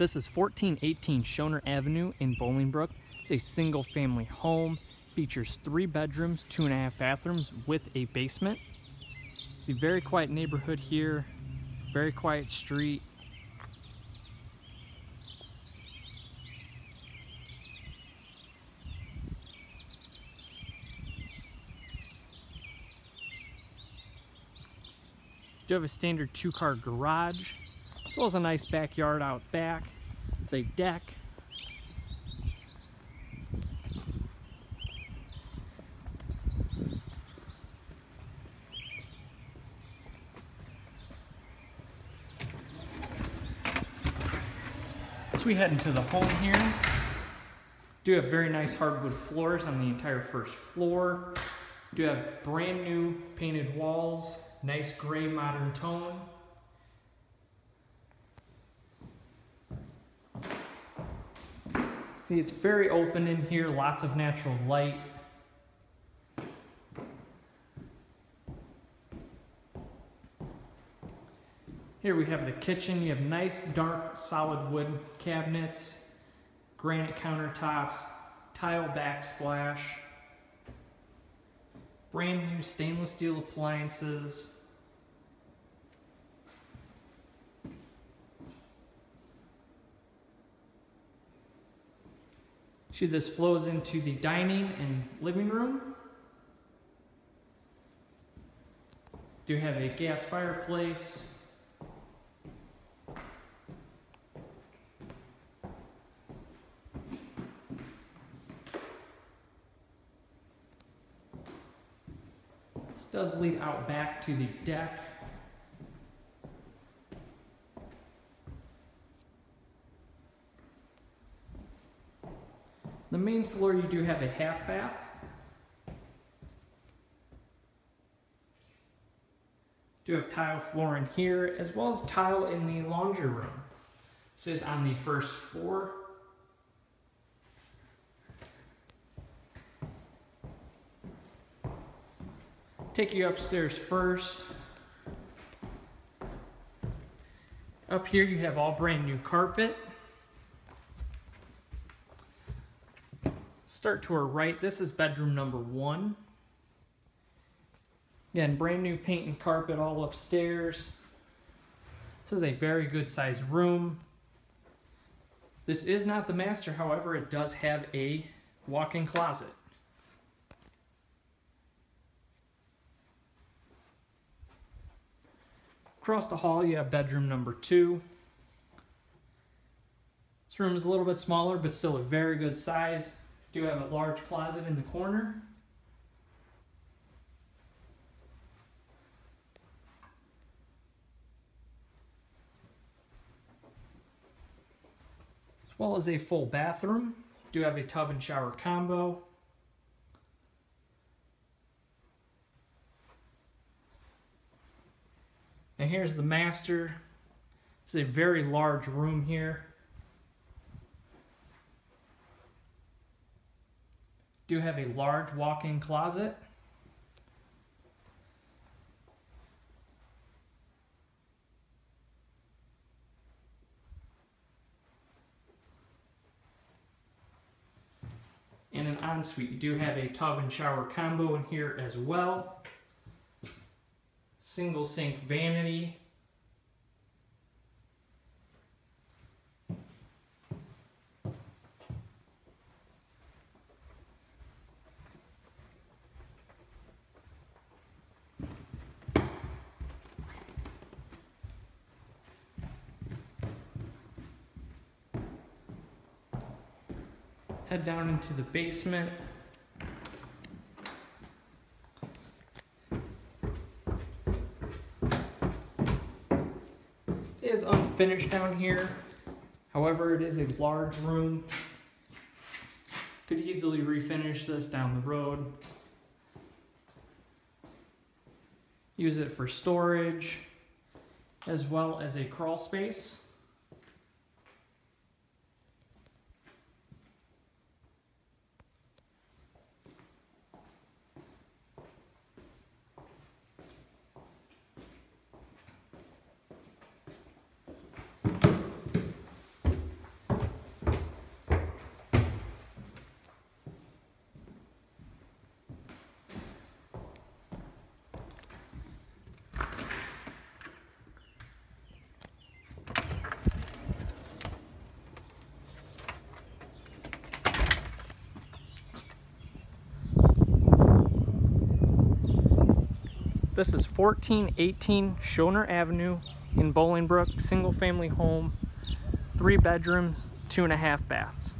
This is 1418 Schoenherr Avenue in Bolingbrook. It's a single family home, features three bedrooms, two and a half bathrooms with a basement. It's a very quiet neighborhood here, very quiet street. Do have a standard two car garage, as well as a nice backyard out back. It's a deck. So we head into the home here. Do have very nice hardwood floors on the entire first floor. Do have brand new painted walls, nice gray modern tone. See, it's very open in here, lots of natural light. Here we have the kitchen. You have nice, dark, solid wood cabinets, granite countertops, tile backsplash, brand new stainless steel appliances. This flows into the dining and living room. Do have a gas fireplace. This does lead out back to the deck. The main floor you do have a half bath. Do have tile flooring here as well as tile in the laundry room. This is on the first floor. Take you upstairs first. Up here you have all brand new carpet. Start to our right, this is bedroom number one. Again, brand new paint and carpet all upstairs. This is a very good sized room. This is not the master, however, it does have a walk-in closet. Across the hall, you have bedroom number two. This room is a little bit smaller, but still a very good size. Do have a large closet in the corner. As well as a full bathroom. Do have a tub and shower combo. Now here's the master. It's a very large room here. Do have a large walk-in closet. And an ensuite. You do have a tub and shower combo in here as well single sink vanity. Head down into the basement. is unfinished down here. However, it is a large room. Could easily refinish this down the road. Use it for storage as well as a crawl space. This is 1418 Schoenherr Avenue in Bolingbrook, single family home, three bedrooms, two and a half baths.